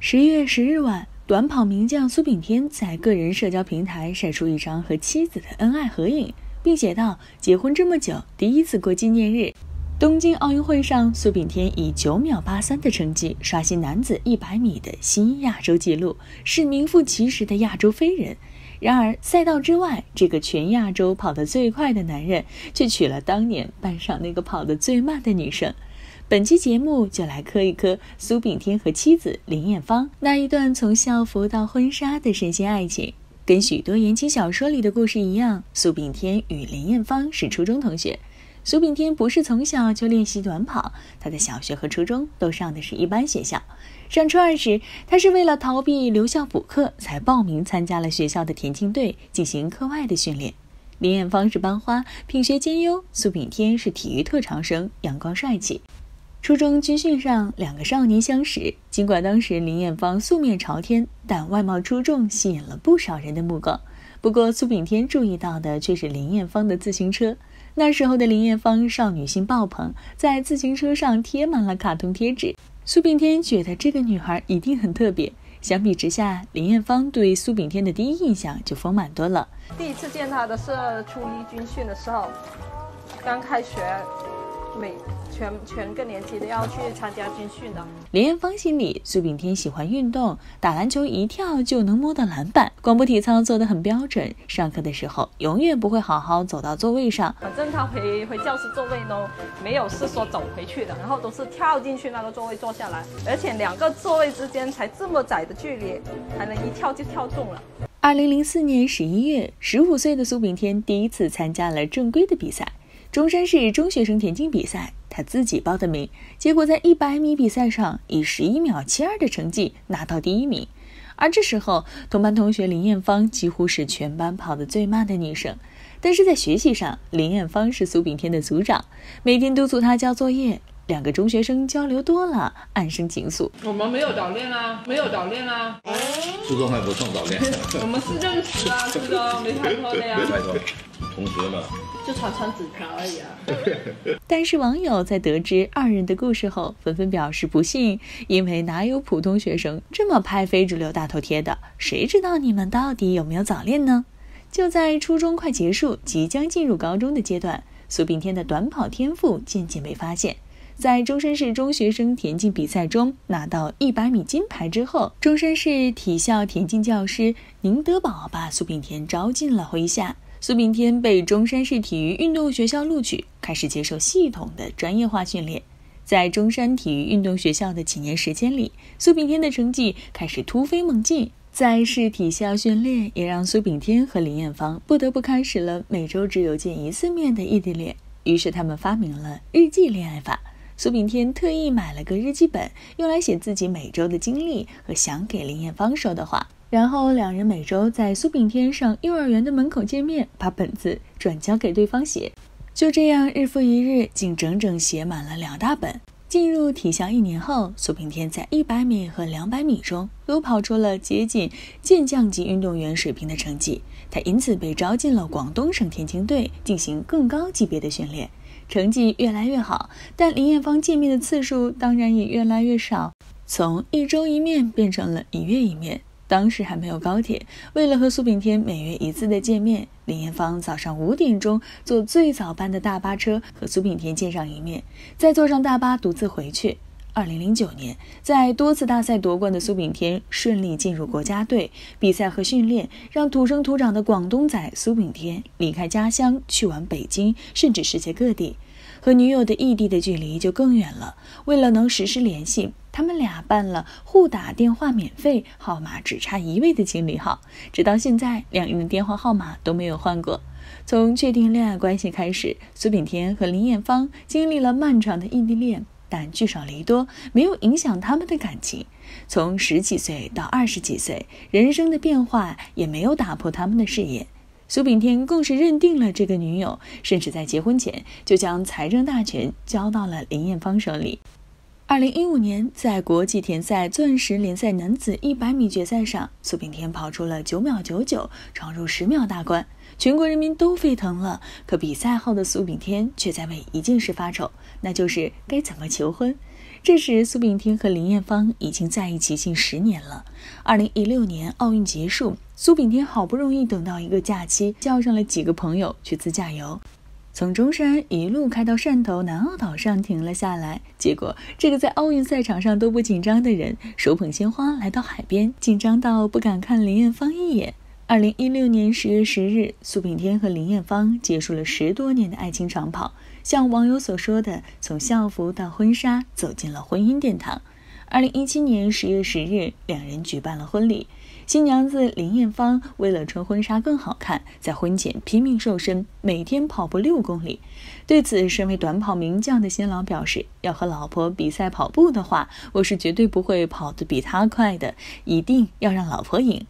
十月十日晚，短跑名将苏炳添在个人社交平台晒出一张和妻子的恩爱合影，并写道：“结婚这么久，第一次过纪念日。”东京奥运会上，苏炳添以九秒八三的成绩刷新男子一百米的新亚洲纪录，是名副其实的亚洲飞人。然而，赛道之外，这个全亚洲跑得最快的男人，却娶了当年班上那个跑得最慢的女生。本期节目就来磕一磕苏炳添和妻子林艳芳那一段从校服到婚纱的神仙爱情。跟许多言情小说里的故事一样，苏炳添与林艳芳是初中同学。苏炳添不是从小就练习短跑，他的小学和初中都上的是一般学校。上初二时，他是为了逃避留校补课，才报名参加了学校的田径队，进行课外的训练。林艳芳是班花，品学兼优；苏炳添是体育特长生，阳光帅气。初中军训上，两个少年相识。尽管当时林艳芳素面朝天，但外貌出众，吸引了不少人的目光。不过，苏炳添注意到的却是林艳芳的自行车。那时候的林艳芳少女心爆棚，在自行车上贴满了卡通贴纸。苏炳添觉得这个女孩一定很特别。相比之下，林艳芳对苏炳添的第一印象就丰满多了。第一次见她的是初一军训的时候，刚开学，每。全全个年级都要去参加军训的。林艳芳心里，苏炳添喜欢运动，打篮球一跳就能摸到篮板，广播体操做得很标准，上课的时候永远不会好好走到座位上。反正他回回教室座位呢，没有是说走回去的，然后都是跳进去那个座位坐下来，而且两个座位之间才这么窄的距离，还能一跳就跳中了。二零零四年十一月，十五岁的苏炳添第一次参加了正规的比赛。中山市中学生田径比赛，他自己报的名，结果在一百米比赛上以十一秒七二的成绩拿到第一名。而这时候，同班同学林艳芳几乎是全班跑得最慢的女生。但是在学习上，林艳芳是苏炳添的组长，每天督促他交作业。两个中学生交流多了，暗生情愫。我们没有早恋啊，没有早恋啊。初中还不算早恋。我们是认识啊，初中没谈过的呀。拍拖，同学嘛。就传传纸条而已啊。但是网友在得知二人的故事后，纷纷表示不信，因为哪有普通学生这么拍非主流大头贴的？谁知道你们到底有没有早恋呢？就在初中快结束、即将进入高中的阶段，苏炳添的短跑天赋渐渐被发现。在中山市中学生田径比赛中拿到一百米金牌之后，中山市体校田径教师宁德宝把苏炳添招进了麾下。苏炳添被中山市体育运动学校录取，开始接受系统的专业化训练。在中山体育运动学校的几年时间里，苏炳添的成绩开始突飞猛进。在市体校训练，也让苏炳添和林艳芳不得不开始了每周只有见一次面的异地恋。于是，他们发明了日记恋爱法。苏炳添特意买了个日记本，用来写自己每周的经历和想给林艳芳说的话。然后两人每周在苏炳添上幼儿园的门口见面，把本子转交给对方写。就这样，日复一日，竟整整写满了两大本。进入体校一年后，苏炳添在一百米和两百米中都跑出了接近健将级运动员水平的成绩。他因此被招进了广东省田径队，进行更高级别的训练。成绩越来越好，但林艳芳见面的次数当然也越来越少，从一周一面变成了一月一面。当时还没有高铁，为了和苏炳添每月一次的见面，林艳芳早上五点钟坐最早班的大巴车和苏炳添见上一面，再坐上大巴独自回去。二零零九年，在多次大赛夺冠的苏炳添顺利进入国家队，比赛和训练让土生土长的广东仔苏炳添离开家乡去往北京，甚至世界各地。和女友的异地的距离就更远了。为了能实时联系，他们俩办了互打电话免费，号码只差一位的情侣号。直到现在，两人的电话号码都没有换过。从确定恋爱关系开始，苏炳添和林艳芳经历了漫长的异地恋。但聚少离多没有影响他们的感情，从十几岁到二十几岁，人生的变化也没有打破他们的誓言。苏炳添更是认定了这个女友，甚至在结婚前就将财政大权交到了林艳芳手里。二零一五年，在国际田赛钻石联赛男子一百米决赛上，苏炳添跑出了九秒九九，闯入十秒大关，全国人民都沸腾了。可比赛后的苏炳添却在为一件事发愁，那就是该怎么求婚。这时，苏炳添和林艳芳已经在一起近十年了。二零一六年奥运结束，苏炳添好不容易等到一个假期，叫上了几个朋友去自驾游，从中山一路开到汕头南澳岛上停了下来。结果，这个在奥运赛场上都不紧张的人，手捧鲜花来到海边，紧张到不敢看林艳芳一眼。二零一六年十月十日，苏炳添和林艳芳结束了十多年的爱情长跑。像网友所说的，从校服到婚纱，走进了婚姻殿堂。二零一七年十月十日，两人举办了婚礼。新娘子林艳芳为了穿婚纱更好看，在婚前拼命瘦身，每天跑步六公里。对此，身为短跑名将的新郎表示：“要和老婆比赛跑步的话，我是绝对不会跑得比她快的，一定要让老婆赢。”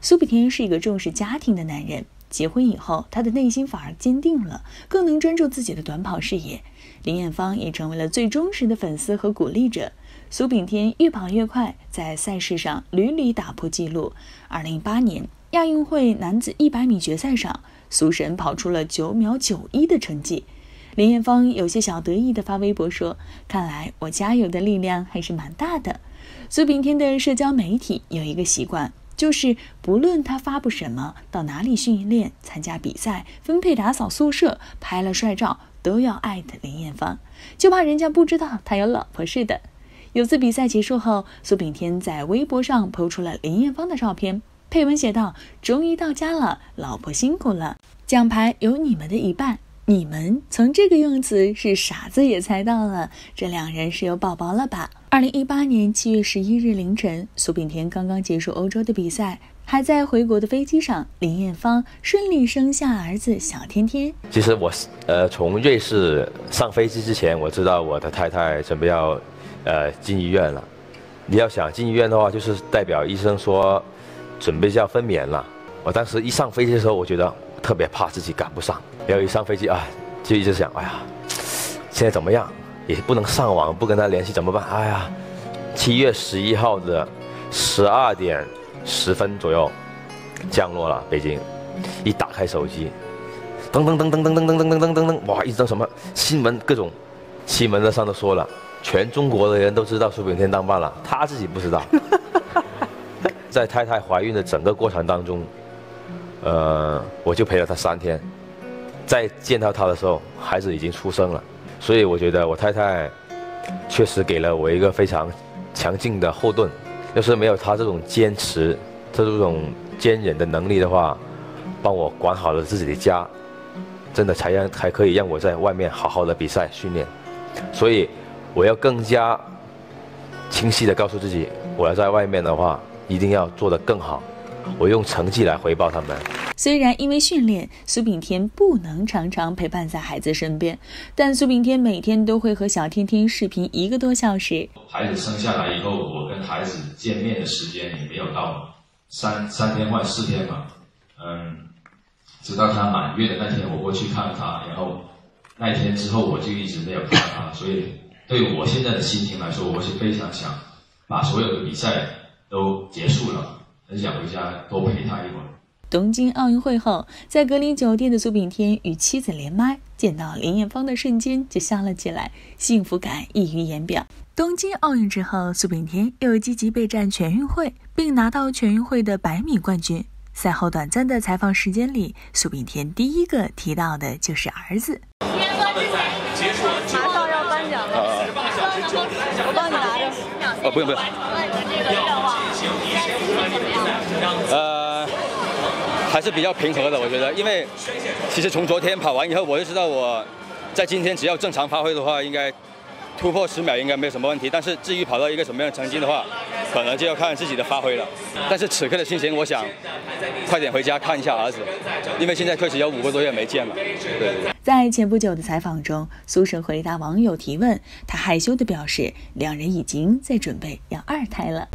苏炳添是一个重视家庭的男人。结婚以后，他的内心反而坚定了，更能专注自己的短跑事业。林艳芳也成为了最忠实的粉丝和鼓励者。苏炳添越跑越快，在赛事上屡屡打破纪录。二零一八年亚运会男子一百米决赛上，苏神跑出了九秒九一的成绩。林艳芳有些小得意地发微博说：“看来我加油的力量还是蛮大的。”苏炳添的社交媒体有一个习惯。就是不论他发布什么，到哪里训练、参加比赛、分配打扫宿舍、拍了帅照，都要艾特林艳芳，就怕人家不知道他有老婆似的。有次比赛结束后，苏炳添在微博上抛出了林艳芳的照片，配文写道：“终于到家了，老婆辛苦了，奖牌有你们的一半。”你们从这个用词是傻子也猜到了，这两人是有宝宝了吧？二零一八年七月十一日凌晨，苏炳添刚刚结束欧洲的比赛，还在回国的飞机上，林艳芳顺利生下儿子小天天。其实我呃从瑞士上飞机之前，我知道我的太太准备要呃进医院了。你要想进医院的话，就是代表医生说准备就要分娩了。我当时一上飞机的时候，我觉得特别怕自己赶不上。然后一上飞机啊，就一直想，哎呀，现在怎么样？也不能上网，不跟他联系怎么办？哎呀，七月十一号的十二点十分左右降落了北京。一打开手机，噔噔噔噔噔噔噔噔噔噔噔，哇！一张什么新闻？各种新闻的上都说了，全中国的人都知道苏炳添当爸了，他自己不知道。在太太怀孕的整个过程当中，呃，我就陪了她三天。再见到他的时候，孩子已经出生了，所以我觉得我太太确实给了我一个非常强劲的后盾。要是没有她这种坚持、这种坚忍的能力的话，帮我管好了自己的家，真的才让才可以让我在外面好好的比赛训练。所以我要更加清晰的告诉自己，我要在外面的话，一定要做得更好，我用成绩来回报他们。虽然因为训练，苏炳添不能常常陪伴在孩子身边，但苏炳添每天都会和小天天视频一个多小时。孩子生下来以后，我跟孩子见面的时间也没有到三三天换四天嘛，嗯，直到他满月的那天，我过去看他，然后那天之后我就一直没有看他，所以对我现在的心情来说，我是非常想把所有的比赛都结束了，很想回家多陪他一会儿。东京奥运会后，在隔离酒店的苏炳添与妻子连麦，见到林艳芳的瞬间就笑了起来，幸福感溢于言表。东京奥运之后，苏炳添又积极备战全运会，并拿到全运会的百米冠军。赛后短暂的采访时间里，苏炳添第一个提到的就是儿子。颁奖了，我帮你拿着。哦，不用不用。呃。还是比较平和的，我觉得，因为其实从昨天跑完以后，我就知道我在今天只要正常发挥的话，应该突破十秒应该没有什么问题。但是至于跑到一个什么样的成绩的话，可能就要看自己的发挥了。但是此刻的心情，我想快点回家看一下儿子，因为现在确实有五个多月没见了。对。在前不久的采访中，苏神回答网友提问，他害羞地表示，两人已经在准备要二胎了。